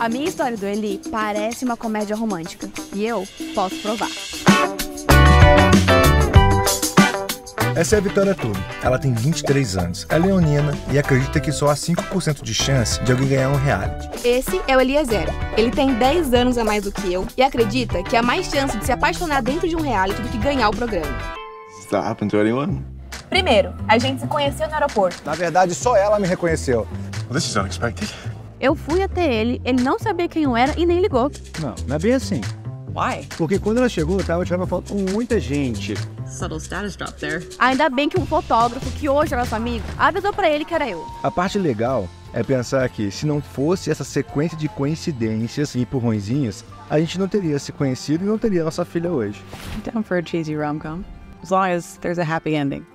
A minha história do Eli parece uma comédia romântica. E eu posso provar. Essa é a Vitória Tudo. Ela tem 23 anos, é leonina e acredita que só há 5% de chance de alguém ganhar um reality. Esse é o Eliezer. Ele tem 10 anos a mais do que eu e acredita que há mais chance de se apaixonar dentro de um reality do que ganhar o programa. That happen to anyone? Primeiro, a gente se conheceu no aeroporto. Na verdade, só ela me reconheceu. Well, this is unexpected. Eu fui até ele, ele não sabia quem eu era e nem ligou. Não, não é bem assim. Why? Porque quando ela chegou, eu tava tirando foto com muita gente. Subtle status drop there. Ainda bem que um fotógrafo, que hoje é nosso amigo, avisou pra ele que era eu. A parte legal é pensar que se não fosse essa sequência de coincidências e empurrõezinhos, a gente não teria se conhecido e não teria nossa filha hoje. Down for a cheesy rom-com. As long as there's a happy ending.